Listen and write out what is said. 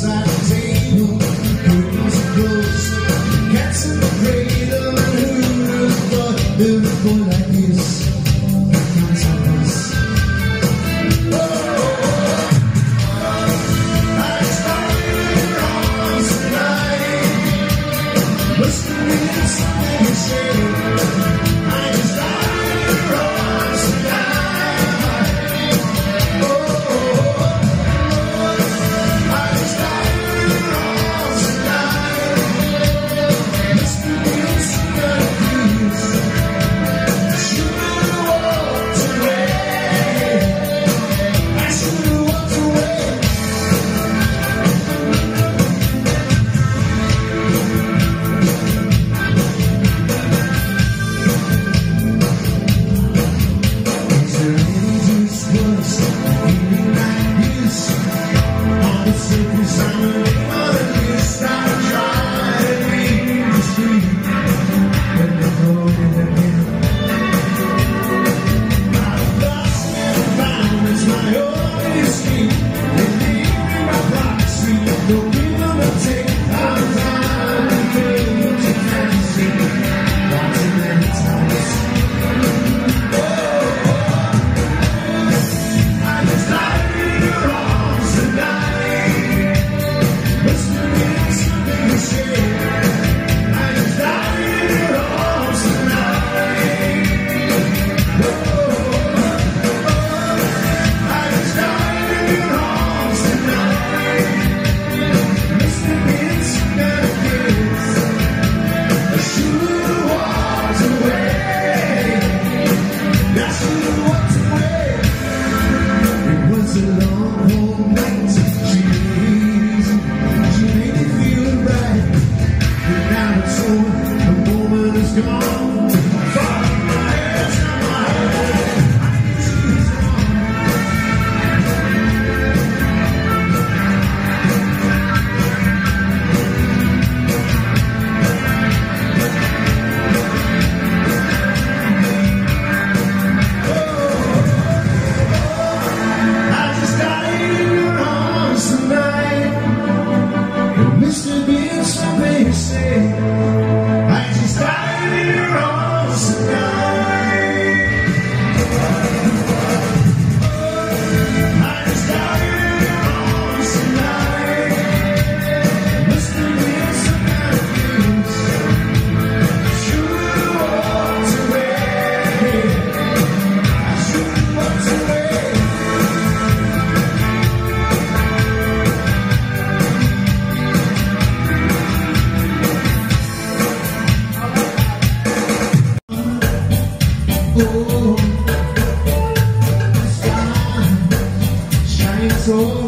Side table, curtains close, cats in the cradle, shines